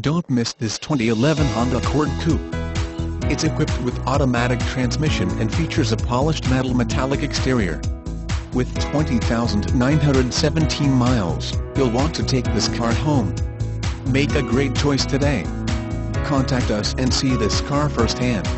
Don't miss this 2011 Honda Accord Coupe. It's equipped with automatic transmission and features a polished metal metallic exterior. With 20,917 miles, you'll want to take this car home. Make a great choice today. Contact us and see this car firsthand.